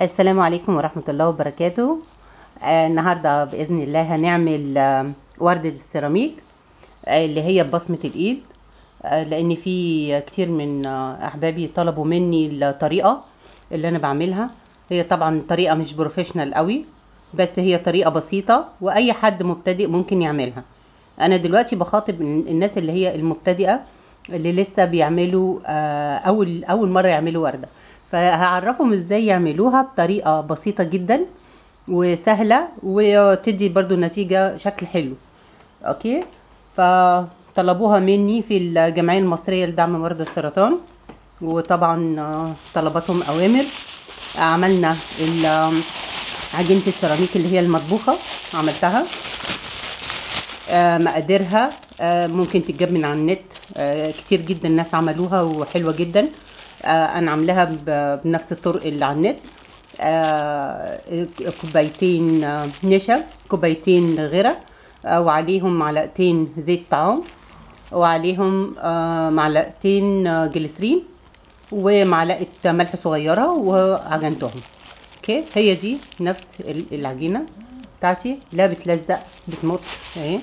السلام عليكم ورحمة الله وبركاته. آه النهاردة بإذن الله هنعمل آه وردة السيراميك آه اللي هي ببصمة الإيد آه لأن في كتير من آه أحبابي طلبوا مني الطريقة اللي أنا بعملها. هي طبعا طريقة مش بروفيشنال قوي بس هي طريقة بسيطة وأي حد مبتدئ ممكن يعملها. أنا دلوقتي بخاطب الناس اللي هي المبتدئة اللي لسه بيعملوا آه أول أول مرة يعملوا وردة. فهعرفهم إزاي يعملوها بطريقة بسيطة جدا وسهلة وتدي برضو نتيجة شكل حلو. أوكي؟ فطلبوها مني في الجمعية المصرية لدعم مرضى السرطان وطبعا آه، طلباتهم أوامر. عملنا عجينة السيراميك اللي هي المطبوخة عملتها. آه، مقاديرها آه، ممكن تتجاب من على النت. كتير جدا ناس عملوها وحلوة جدا. أنا عاملاها بنفس الطرق اللي على النت. آه، كوبايتين آه، نشا كوبايتين آه، وعليهم معلقتين زيت طعام وعليهم آه، معلقتين آه، جليسرين ومعلقة ملح صغيرة وعجنتهم. أوكي؟ هي دي نفس ال- العجينة بتاعتي. لا بتلزق بتمط اهي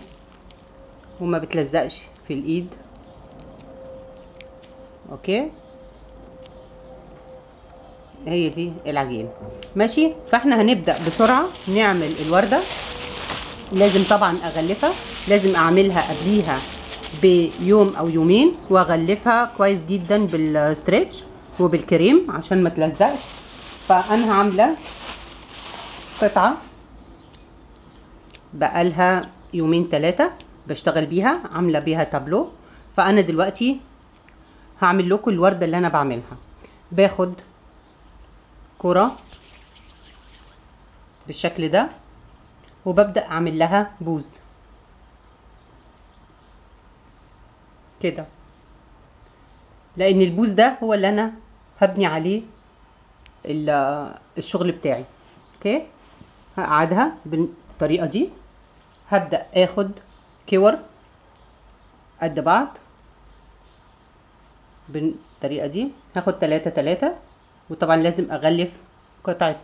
وما بتلزقش في الإيد. okay؟ هي دي العجينة ماشي؟ فاحنا هنبدأ بسرعة نعمل الوردة. لازم طبعا أغلفها. لازم أعملها قبليها بيوم أو يومين وأغلفها كويس جدا بال stretch وبالكريم عشان ما تلزقش. فأنا عاملة قطعة بقالها يومين ثلاثة بشتغل بيها عاملة بيها تابلو. فأنا دلوقتي هعمل لكم الوردة اللي أنا بعملها. باخد كرة بالشكل ده وببدأ أعمل لها بوز. كده. لأن البوز ده هو اللي أنا هبني عليه ال- الشغل بتاعي. okay؟ هقعدها بالطريقة دي. هبدأ آخد كور قد بعض بالطريقة دي. هاخد تلاتة تلاتة. وطبعا لازم أغلف قطعة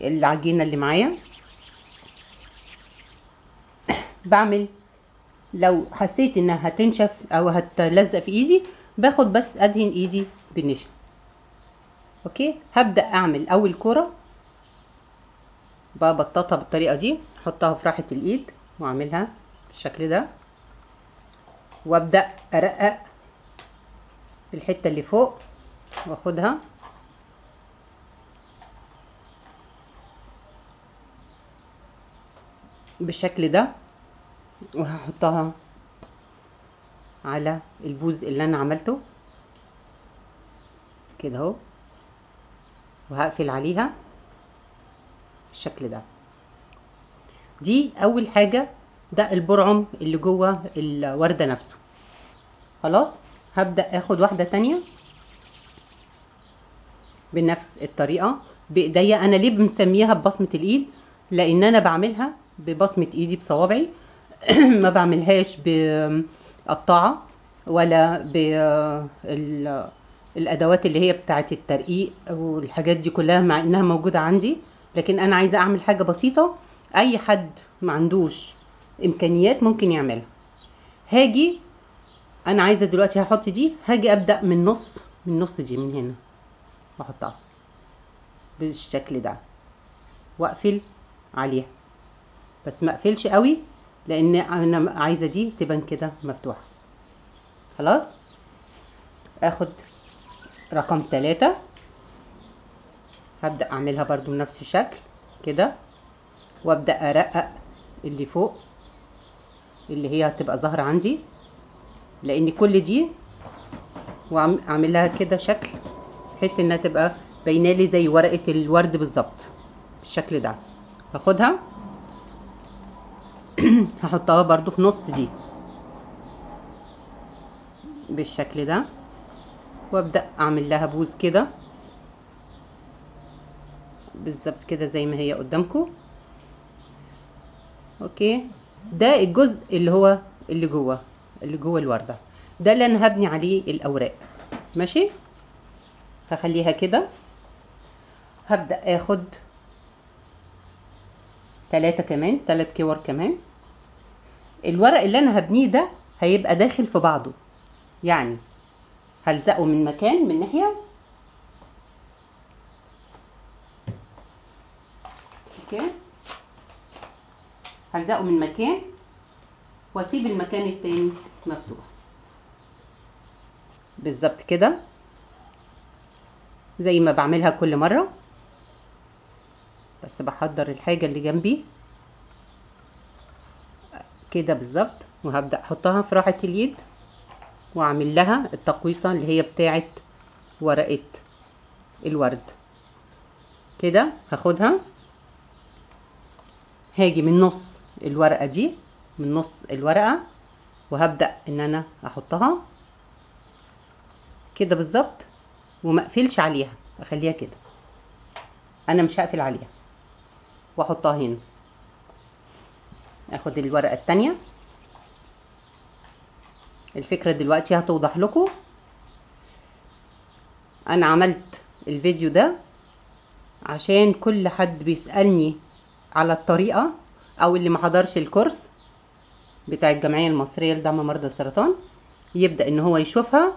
العجينة اللي معايا. بعمل لو حسيت إنها هتنشف أو هتلزق في إيدي باخد بس أدهن إيدي بالنشا. أوكي؟ هبدأ أعمل أول كرة ببططها بالطريقة دي أحطها في راحة الإيد وأعملها بالشكل ده. وأبدأ أرقق الحتة اللي فوق وأخدها. بالشكل ده وهحطها على البوز اللي أنا عملته. كده أهو. وهقفل عليها بالشكل ده. دي أول حاجة ده البرعم اللي جوه الوردة نفسه. خلاص هبدأ أخد واحدة تانية. بنفس الطريقة. بإيديا أنا ليه بنسميها ببصمة الإيد؟ لأن أنا بعملها ببصمة إيدي بصوابعي. ما بعملهاش بقطاعة ولا بالأدوات اللي هي بتاعة الترقيق والحاجات دي كلها مع إنها موجودة عندي. لكن أنا عايزة أعمل حاجة بسيطة أي حد ما عندوش إمكانيات ممكن يعملها. هاجي أنا عايزة دلوقتي هحط دي هاجي أبدأ من نص من نص دي من هنا وأحطها بالشكل ده وأقفل عليها. بس ما اقفلش قوي لأن أنا عايزة دي تبان كده مفتوحة. خلاص؟ آخد رقم ثلاثة هبدأ أعملها برضو بنفس الشكل كده وأبدأ أرقق اللي فوق اللي هي هتبقى ظاهرة عندي لأن كل دي واعمل لها كده شكل بحيث إنها تبقى باينالي زي ورقة الورد بالظبط بالشكل ده. هاخدها. هحطها برضو في نص دي. بالشكل ده. وأبدأ أعمل لها بوز كده. بالظبط كده زي ما هي قدامكم أوكي. ده الجزء اللي هو اللي جوه اللي جوه الوردة. ده اللي أنا هبني عليه الأوراق. ماشي؟ هخليها كده. هبدأ أخد تلاتة كمان تلات كور كمان. الورق اللي أنا هبنيه ده هيبقى داخل في بعضه. يعني هلزقه من مكان من ناحية. أوكي. هلزقه من مكان وأسيب المكان التاني مفتوح. بالظبط كده. زي ما بعملها كل مرة. بس بحضر الحاجة اللي جنبي. كده بالظبط وهبدأ أحطها في راحة اليد وأعمل لها التقويصة اللي هي بتاعت ورقة الورد. كده هاخدها. هاجي من نص الورقة دي من نص الورقة وهبدأ إن أنا أحطها. كده بالظبط وما أقفلش عليها أخليها كده. أنا مش هقفل عليها وأحطها هنا. اخد الورقة التانية. الفكرة دلوقتي هتوضح لكم. أنا عملت الفيديو ده عشان كل حد بيسألني على الطريقة أو اللي ما حضرش ال course بتاع الجمعية المصرية لدعم مرضى السرطان يبدأ إن هو يشوفها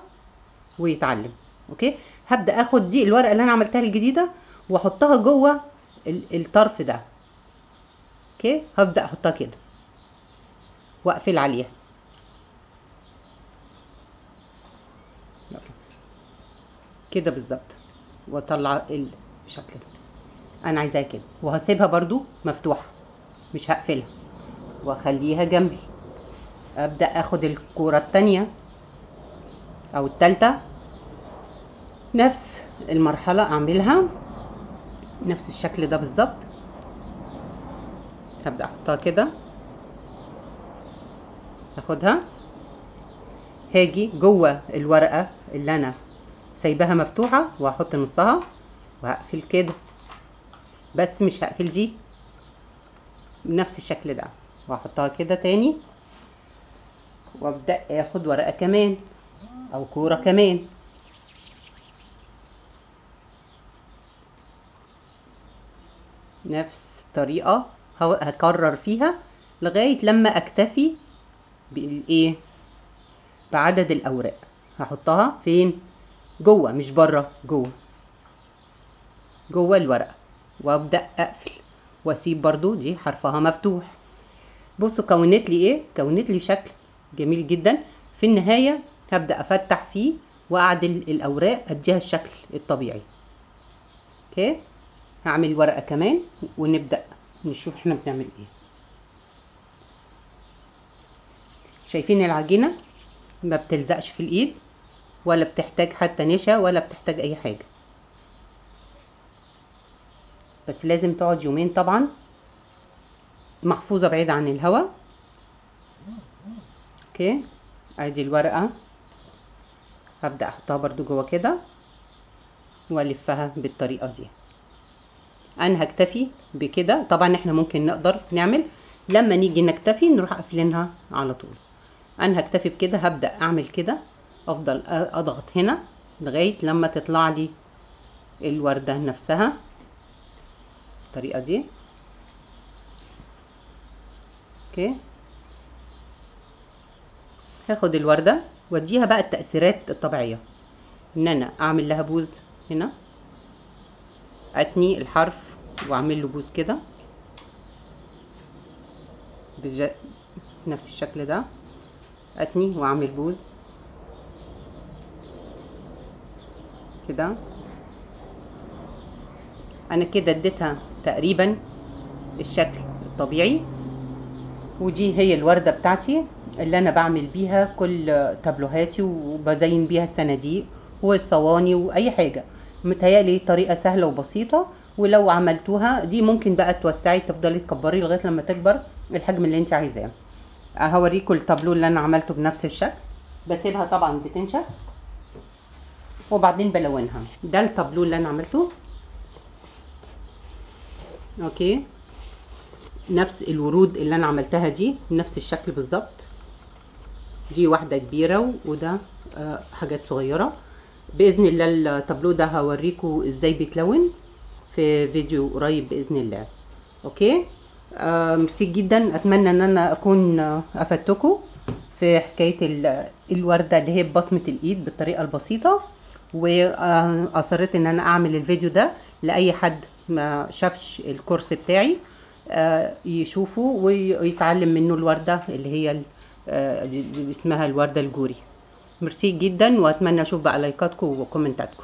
ويتعلم. okay؟ هبدأ أخد دي الورقة اللي أنا عملتها الجديدة وأحطها جوه الطرف ده. أوكي؟ هبدأ أحطها كده. وأقفل عليها. كده بالظبط. وأطلع الشكل ده. أنا عايزاها كده. وهسيبها برضو مفتوحة. مش هقفلها. وأخليها جنبي. أبدأ أخد الكورة التانية. أو التالتة. نفس المرحلة أعملها. نفس الشكل ده بالظبط. هبدأ. احطها كده. اخدها هاجي جوه الورقة اللي أنا سايباها مفتوحة وهحط نصها وهقفل كده. بس مش هقفل دي. بنفس الشكل ده. وهحطها كده تاني. وأبدأ آخد ورقة كمان أو كورة كمان. نفس الطريقة. هكرر فيها لغاية لما أكتفي بالإيه؟ بعدد الأوراق. هحطها فين؟ جوه مش بره جوه. جوه الورقة. وأبدأ أقفل. وأسيب برضو دي حرفها مفتوح. بصوا كونت لي إيه؟ كونت لي شكل جميل جدا. في النهاية هبدأ أفتح فيه وأعدل الأوراق أديها الشكل الطبيعي. okay؟ هعمل ورقة كمان ونبدأ. نشوف إحنا بنعمل إيه. شايفين العجينة؟ ما بتلزقش في الإيد ولا بتحتاج حتى نشا ولا بتحتاج أي حاجة. بس لازم تقعد يومين طبعا محفوظة بعيد عن الهواء أوكي أدي الورقة. هبدأ أحطها برضو جوه كده وألفها بالطريقة دي. أنا هكتفي بكده. طبعا إحنا ممكن نقدر نعمل. لما نيجي نكتفي نروح قافلينها على طول. أنا هكتفي بكده هبدأ أعمل كده. أفضل أضغط هنا لغاية لما تطلع لي الوردة نفسها. الطريقة دي. أوكي. هاخد الوردة وأديها بقى التأثيرات الطبيعية. إن أنا أعمل لها بوز هنا. أتني الحرف وأعمل له بوز كده. نفس الشكل ده. أتني وأعمل بوز كده. أنا كده اديتها تقريبا الشكل الطبيعي. ودي هي الوردة بتاعتي اللي أنا بعمل بيها كل تابلوهاتي وبزين بيها الصناديق والصواني وأي حاجة. متهيألي طريقة سهلة وبسيطة ولو عملتوها دي ممكن بقى توسعي تفضلي تكبري لغاية لما تكبر الحجم اللي انت عايزاه. هوريكم التابلو اللي أنا عملته بنفس الشكل. بسيبها طبعا بتنشف. وبعدين بلونها. ده التابلو اللي أنا عملته. okay. نفس الورود اللي أنا عملتها دي نفس الشكل بالظبط. دي واحدة كبيرة وده آه حاجات صغيرة. بإذن الله التابلو ده هوريكم إزاي بيتلون في فيديو قريب بإذن الله. okay؟ آه ميرسي جدا. أتمنى إن أنا أكون افدتكم في حكاية ال- الوردة اللي هي ببصمه الإيد بالطريقة البسيطة وأصريت إن أنا أعمل الفيديو ده لأي حد ما شافش الكورس بتاعي آه، يشوفه وي- ويتعلم منه الوردة اللي هي آه، اسمها الوردة الجوري. ميرسي جدا وأتمنى أشوف بقى لايكاتكم وكومنتاتكم.